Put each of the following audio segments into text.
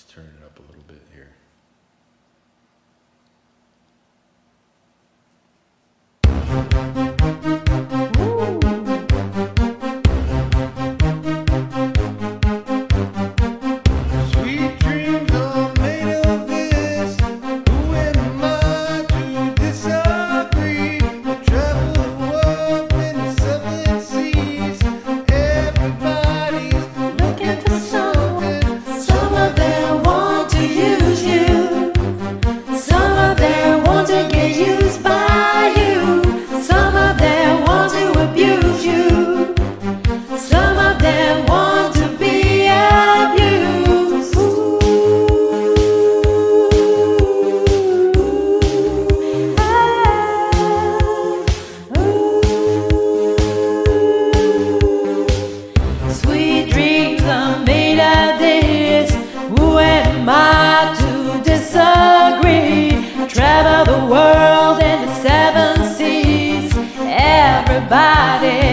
Let's turn it up a little bit here. Everybody's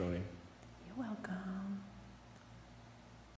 You're welcome.